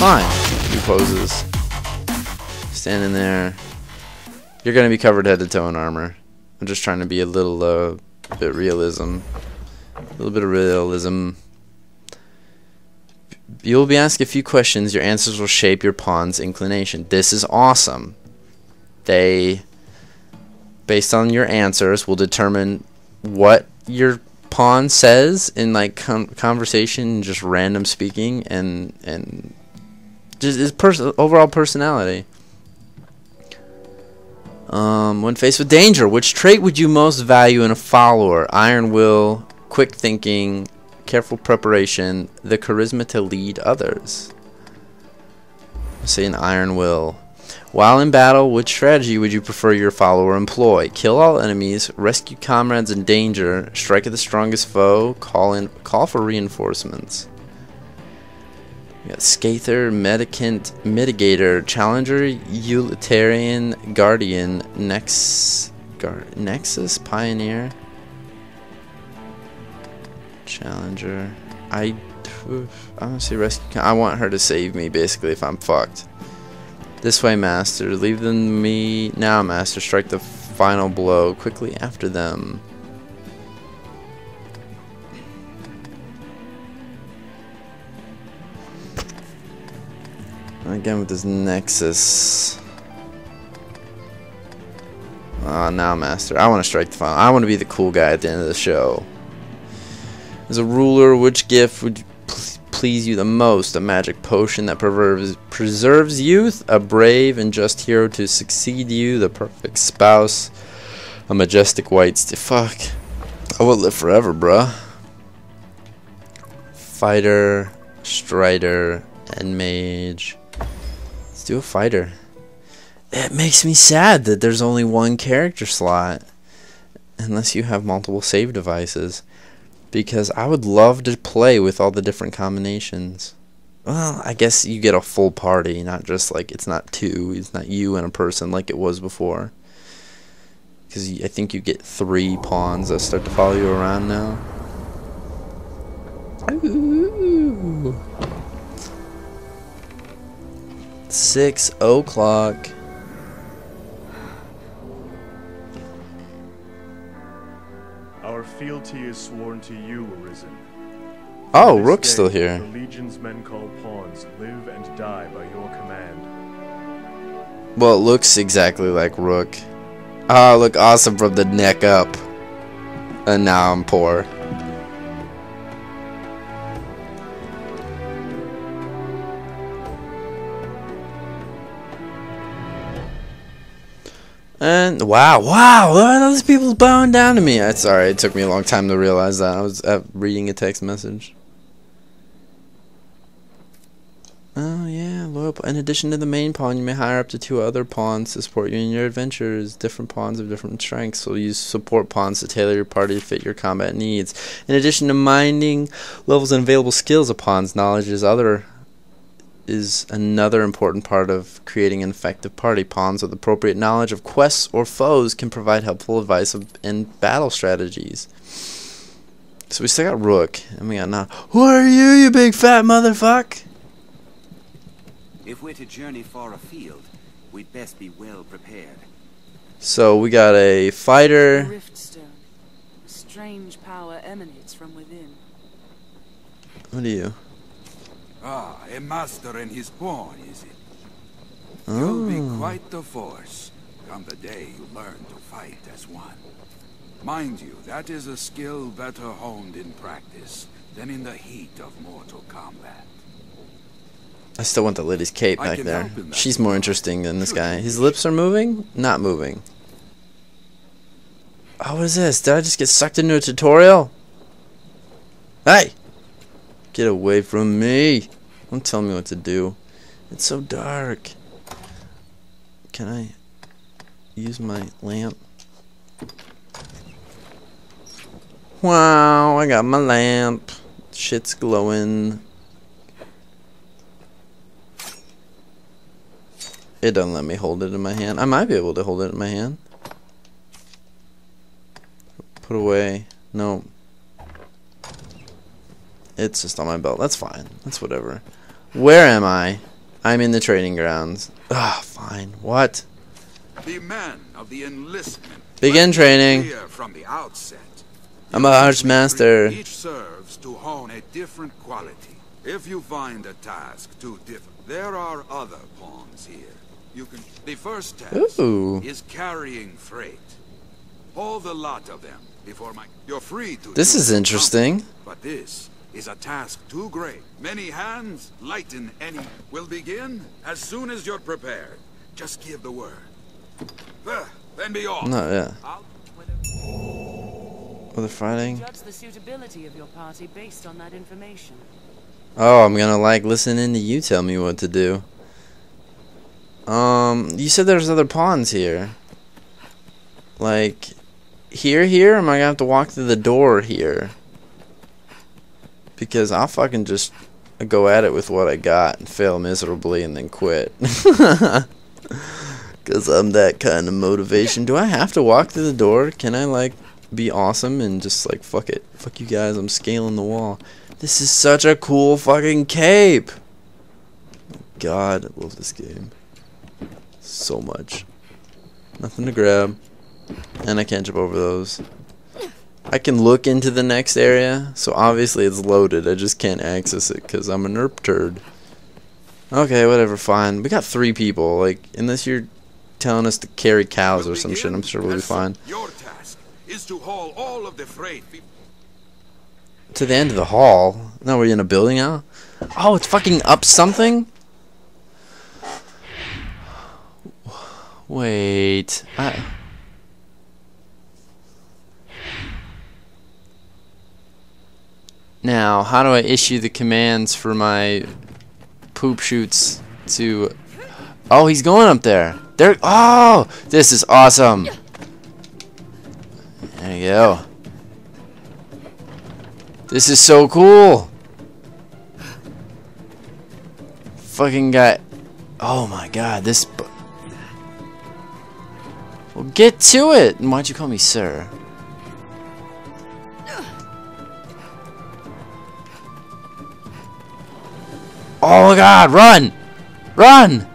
Fine. Two poses. Standing there. You're gonna be covered head to toe in armor. I'm just trying to be a little uh, bit realism. A little bit of realism. You will be asked a few questions. Your answers will shape your pawn's inclination. This is awesome. They, based on your answers, will determine what your pawn says in like con conversation, just random speaking, and and just his pers overall personality. Um, when faced with danger, which trait would you most value in a follower? Iron will, quick thinking, careful preparation, the charisma to lead others. Say an iron will. While in battle, which strategy would you prefer your follower employ? Kill all enemies, rescue comrades in danger, strike at the strongest foe, call in call for reinforcements. We got Scather, Medicant, Mitigator, Challenger, Utilitarian, Guardian, Nex, Gar Nexus, Pioneer, Challenger. I, I'm gonna say rescue. I want her to save me, basically, if I'm fucked. This way, Master. Leave them me now, Master. Strike the final blow quickly after them. Again with this Nexus. Ah, uh, now Master. I want to strike the final. I want to be the cool guy at the end of the show. As a ruler, which gift would please you the most? A magic potion that preserves, youth? A brave and just hero to succeed you? The perfect spouse? A majestic white st Fuck. I will live forever, bruh. Fighter, Strider, and Mage. Do a fighter. It makes me sad that there's only one character slot. Unless you have multiple save devices. Because I would love to play with all the different combinations. Well, I guess you get a full party, not just like it's not two, it's not you and a person like it was before. Because I think you get three pawns that start to follow you around now. Ooh. Six o'clock. Our fealty is sworn to you, Arisen. Oh, Rook's day, still here. The Legion's men called pawns live and die by your command. Well, it looks exactly like Rook. Oh, look awesome from the neck up. And now I'm poor. And wow, wow, at those people bowing down to me. I, sorry, it took me a long time to realize that. I was uh, reading a text message. Oh yeah, loyal. In addition to the main pawn, you may hire up to two other pawns to support you in your adventures. Different pawns of different strengths. will use support pawns to tailor your party to fit your combat needs. In addition to minding levels and available skills of pawns, knowledge is other is another important part of creating an effective party. Pawns with appropriate knowledge of quests or foes can provide helpful advice in battle strategies. So we still got Rook, and we got now. Who are you, you big fat motherfucker? If we're to journey far afield, we'd best be well prepared. So we got a fighter. Riftstone. A strange power emanates from within. What are you? Ah, a master and his pawn, is it? Oh. You'll be quite the force, come the day you learn to fight as one. Mind you, that is a skill better honed in practice than in the heat of mortal combat. I still want the lady's cape back there. She's more interesting than this guy. His lips are moving? Not moving. Oh, what is this? Did I just get sucked into a tutorial? Hey! Get away from me. Don't tell me what to do. It's so dark. Can I use my lamp? Wow, I got my lamp. Shit's glowing. It doesn't let me hold it in my hand. I might be able to hold it in my hand. Put away. No. It's just on my belt. That's fine. That's whatever. Where am I? I'm in the training grounds. Ah, fine. What? The men of the enlistment. Begin training. From the outset. I'm a archmaster. Each serves to hone a different quality. If you find a task too difficult, there are other pawns here. You can. The first task Ooh. is carrying freight. All the lot of them before my. You're free to. This is interesting. But this is a task too great. Many hands lighten any. We'll begin as soon as you're prepared. Just give the word. Then be off. No, yeah. I'll- With the fighting. Judge the suitability of your party based on that information. Oh, I'm gonna like listening to you tell me what to do. Um, you said there's other pawns here. Like, here, here? Or am I gonna have to walk through the door here? Because I'll fucking just go at it with what I got and fail miserably and then quit. Because I'm that kind of motivation. Do I have to walk through the door? Can I, like, be awesome and just, like, fuck it? Fuck you guys, I'm scaling the wall. This is such a cool fucking cape. God, I love this game. So much. Nothing to grab. And I can't jump over those. I can look into the next area, so obviously it's loaded. I just can't access it because I'm a nerp turd. Okay, whatever, fine. We got three people. Like, unless you're telling us to carry cows or some shit, I'm sure we'll be fine. Your task is to haul all of the freight. To the end of the hall. No, we're in a building now? Oh, it's fucking up something? Wait. I... Now, how do I issue the commands for my poop shoots to... Oh, he's going up there. There. Oh, this is awesome. There you go. This is so cool. Fucking guy. Oh my god, this. Well, get to it. And Why'd you call me sir? Oh my god, run! Run!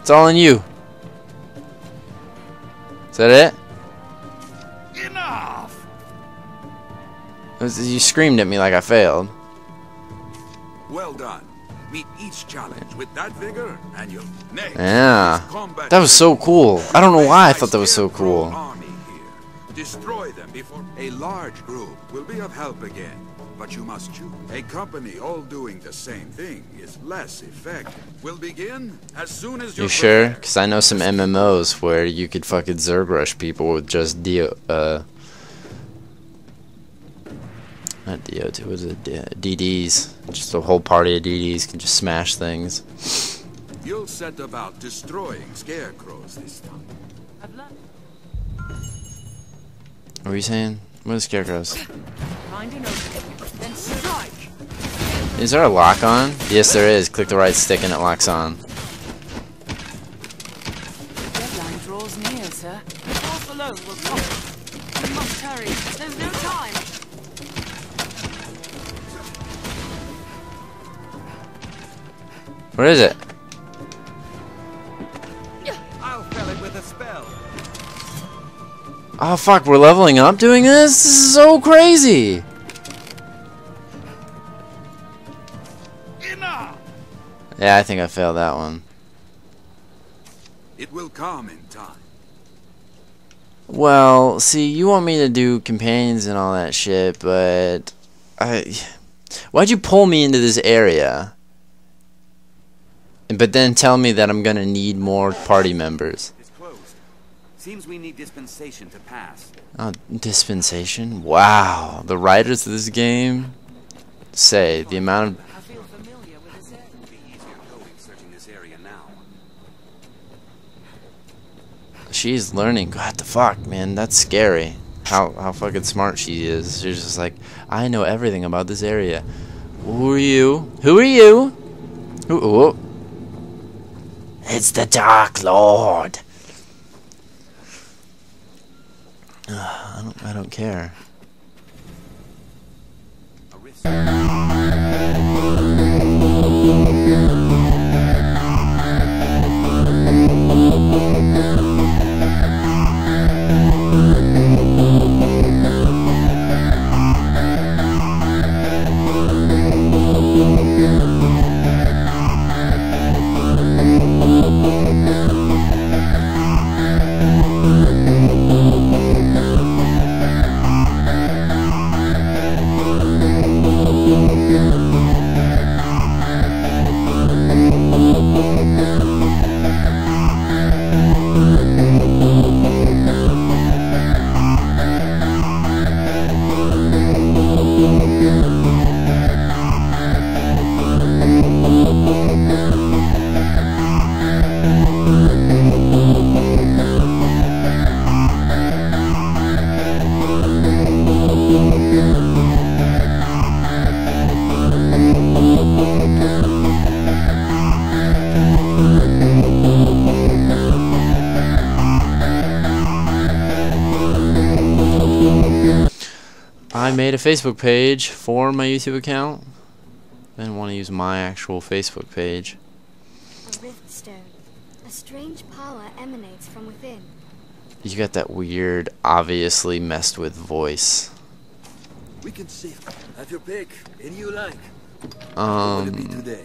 It's all on you. Is that it? Enough! You screamed at me like I failed. Well done. Meet each challenge with that vigor, and you'll. Next, Yeah. That was so cool. I don't know why I thought that was so cool. Destroy them before a large group will be of help again. But you must choose. A company all doing the same thing is less effective. We'll begin as soon as you're You sure? Because I know some MMOs where you could fucking Zerg rush people with just DO, uh, not DO2, what is it? DDs. Just a whole party of DDs can just smash things. You'll set about destroying scarecrows this time. I've learned. What were you saying? What are scarecrows? Find an opening, then strike. Is there a lock on? Yes, there is. Click the right stick and it locks on. Deadline draws near, sir. The fourth alone will come. We must hurry. There's no time. Where is it? I'll fell it with a spell. Oh fuck, we're leveling up doing this? This is so crazy! Yeah, I think I failed that one. It will come in time. Well, see, you want me to do companions and all that shit, but I why'd you pull me into this area? But then tell me that I'm gonna need more party members. It's closed. Seems we need dispensation to pass. Oh, dispensation? Wow, the writers of this game say the amount of she's learning. God, the fuck, man? That's scary. How how fucking smart she is. She's just like, I know everything about this area. Who are you? Who are you? Who? It's the Dark Lord. Ugh, I don't. I don't care. A I made a Facebook page for my YouTube account. I didn't want to use my actual Facebook page. A rift stone. A strange power emanates from within. You got that weird, obviously messed with voice. We can sit. Have your pick. Any you like. what will it be Um, today?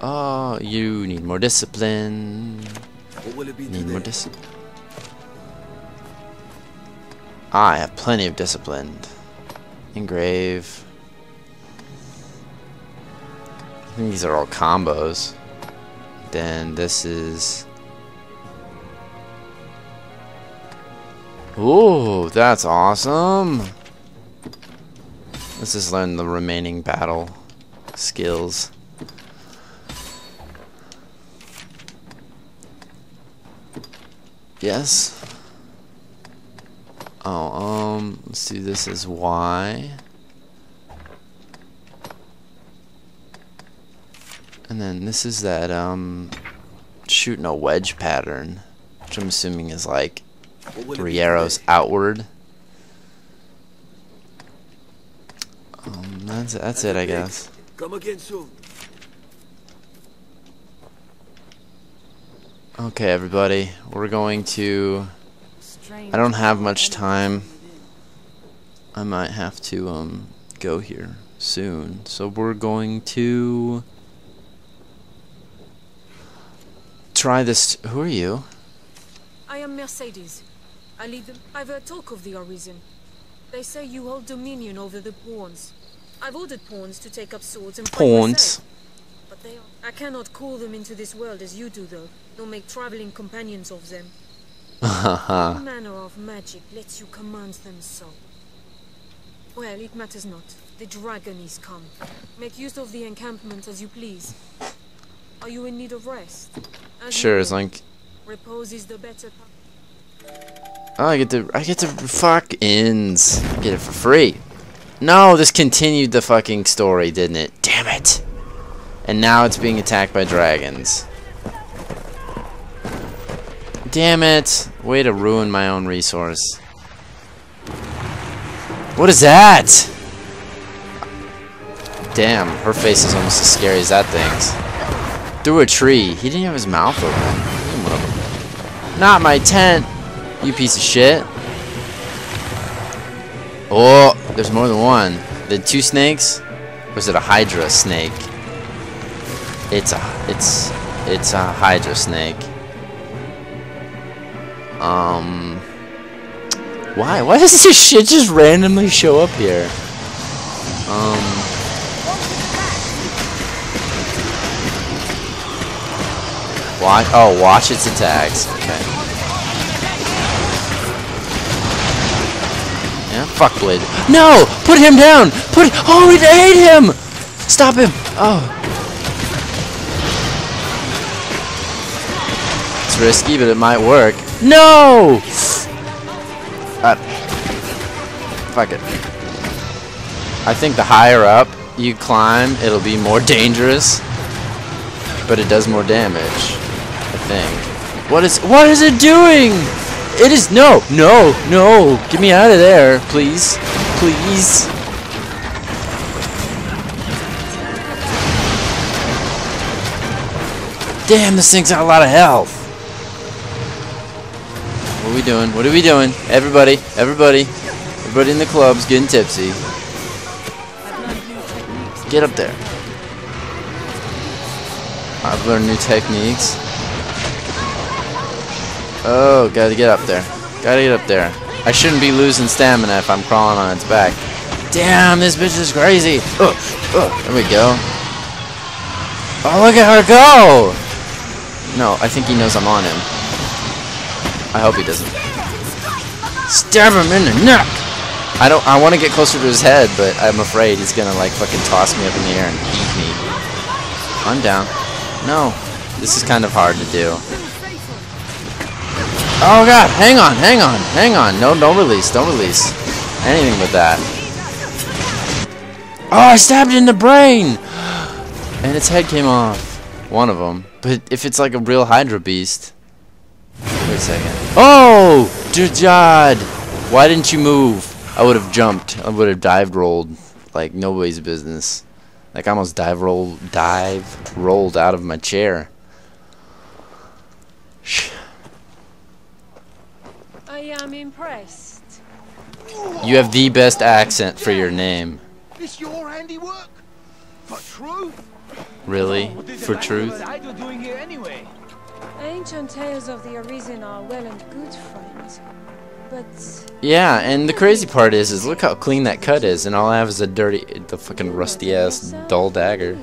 oh, you need more discipline. What will it be Need more discipline. Ah, I have plenty of discipline. Engrave. I think these are all combos. Then this is. Ooh, that's awesome. Let's just learn the remaining battle skills. Yes. Oh, um, let's see, this is Y. And then this is that, um, shooting a wedge pattern, which I'm assuming is like three arrows outward. Um, that's that's it, I guess. Come again soon. Okay, everybody, we're going to. I don't have much time. I might have to um go here soon. So we're going to try this. Who are you? I am Mercedes. I lead them. I've heard talk of the Arisen. They say you hold dominion over the pawns. I've ordered pawns to take up swords and Pawns. But they are. I cannot call them into this world as you do, though, nor make traveling companions of them. What manner of magic lets you command them so? Well, it matters not. The dragon is come. Make use of the encampment as you please. Are you in need of rest? As sure, as long. Repose is the better part. Oh, I get to. I get to fuck ins. Get it for free. No, this continued the fucking story, didn't it? Damn it. And now it's being attacked by dragons. Damn it. Way to ruin my own resource. What is that? Damn, her face is almost as scary as that thing's. Through a tree. He didn't have his mouth open. Not my tent, you piece of shit. Oh, there's more than one. The two snakes? Or is it a Hydra snake? It's a it's it's a Hydra snake. Um Why? Why does this shit just randomly show up here? Um Watch oh watch its attacks. Okay. Yeah, fuck Blade. No! Put him down! Put Oh it ate him! Stop him! Oh. It's risky, but it might work. No! Uh, fuck it. I think the higher up you climb, it'll be more dangerous. But it does more damage, I think. What is what is it doing? It is no, no, no. Get me out of there, please. Please. Damn, this thing's got a lot of health. What are we doing? What are we doing? Everybody, everybody, everybody in the club's getting tipsy. Get up there. I've learned new techniques. Oh, gotta get up there. Gotta get up there. I shouldn't be losing stamina if I'm crawling on its back. Damn, this bitch is crazy. Oh, ugh, there we go. Oh, look at her go! No, I think he knows I'm on him. I hope he doesn't. Stab him in the neck! I don't. I want to get closer to his head, but I'm afraid he's gonna like fucking toss me up in the air and eat me. I'm down. No, this is kind of hard to do. Oh god, hang on, hang on, hang on. No, don't release, don't release. Anything but that. Oh, I stabbed it in the brain! And its head came off. One of them. But if it's like a real Hydra beast. Wait a second. Oh! God! Why didn't you move? I would have jumped. I would have dive rolled like nobody's business. Like I almost dive rolled, dive rolled out of my chair. I am impressed. You have the best accent for your name. This your handiwork? For truth? Really? For truth? Doing here anyway? Ancient tales of the Arisen are well and good, friends. But Yeah, and the crazy part is, is look how clean that cut is, and all I have is a dirty, the fucking rusty ass dull dagger.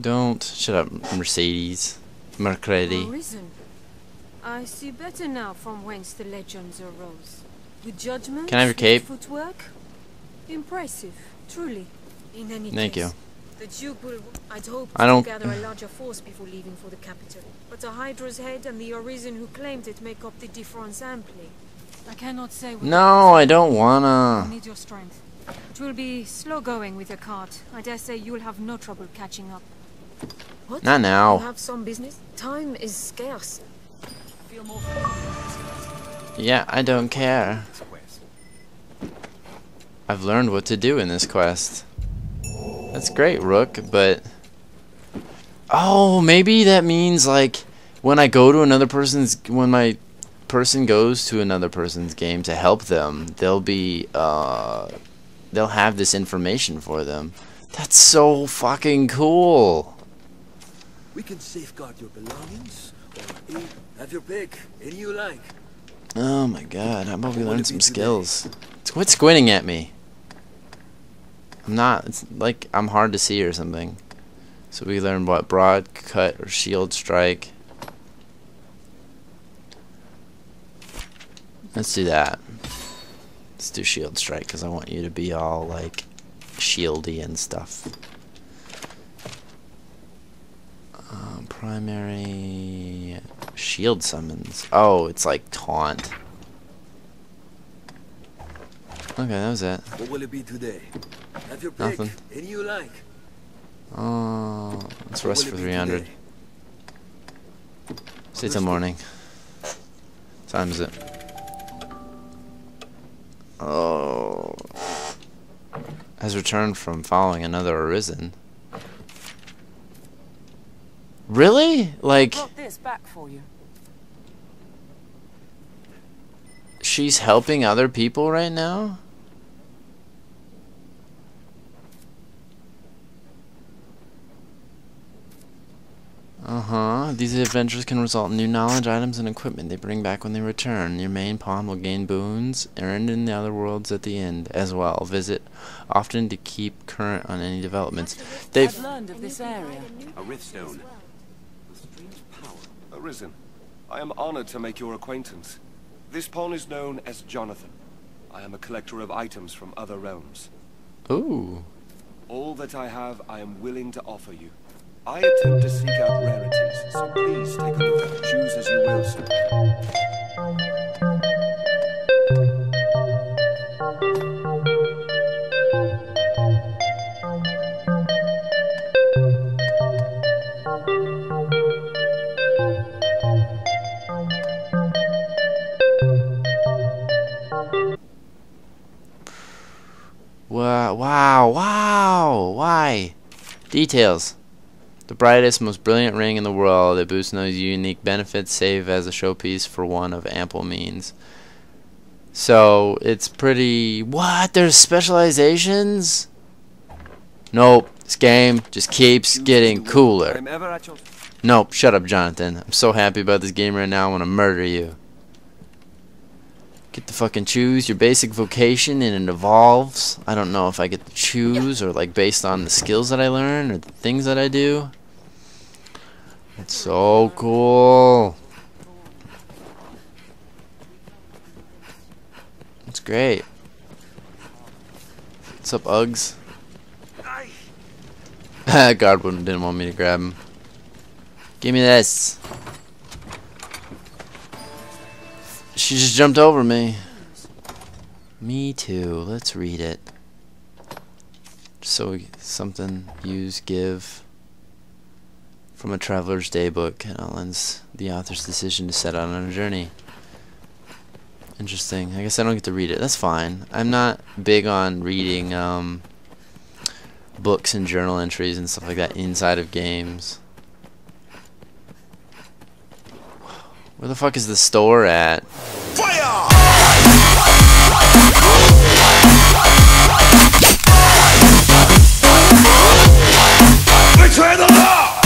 Don't shut up, Mercedes, Mercredi. I see better now from whence the legends arose. With judgment, Can I have your cape? footwork, impressive, truly. In any Thank case, you. The Duke will, I'd hoped I don't- to gather a larger force before leaving for the capital. But the Hydra's head and the Arisen who claimed it make up the difference amply. I cannot say No, I don't wanna. I need your strength. It will be slow going with your cart. I dare say you'll have no trouble catching up. What? Not now. You have some business? Time is scarce. Feel more Yeah, I don't care. I've learned what to do in this quest. That's great, Rook, but... Oh, maybe that means, like, when I go to another person's... When my person goes to another person's game to help them, they'll be, uh... They'll have this information for them. That's so fucking cool. We can safeguard your belongings, or have your pick, any you like. Oh my god, how about we learn some skills? Quit squinting at me. I'm not, it's like I'm hard to see or something. So we learn what? Broad cut or shield strike. Let's do that. Let's do shield strike because I want you to be all like shieldy and stuff. Um, primary shield summons. Oh, it's like taunt. Okay, that was it. What will it be today? Have your pick, Nothing. any you like. Oh, let's rest for 300. today? Stay till morning. Time is it? Oh. Has returned from following another Arisen. Really? Like, this back for you. she's helping other people right now? Uh-huh. These adventures can result in new knowledge, items, and equipment they bring back when they return. Your main pawn will gain boons earned in the other worlds at the end as well. Visit often to keep current on any developments. They've I've learned of this area. A Riftstone. A strange power. Arisen. I am honored to make your acquaintance. This pawn is known as Jonathan. I am a collector of items from other realms. Ooh. All that I have, I am willing to offer you. I attempt to seek out rarities, so please take a look. at Choose as you will, sir. Wow, wow, wow. Why? Details. The brightest, most brilliant ring in the world. It boosts no unique benefits, save as a showpiece for one of ample means. So it's pretty. What? There's specializations? Nope. This game just keeps getting cooler. Nope. Shut up, Jonathan. I'm so happy about this game right now. I want to murder you. Get to fucking choose your basic vocation and it evolves. I don't know if I get to choose or like based on the skills that I learn or the things that I do. It's so cool. It's great. What's up, Uggs? God didn't want me to grab him. Give me this. She just jumped over me. Me too. Let's read it. So something use give from a traveler's daybook and outlines the author's decision to set out on a journey. Interesting. I guess I don't get to read it. That's fine. I'm not big on reading um, books and journal entries and stuff like that inside of games. Where the fuck is the store at? Fire! Betray the law!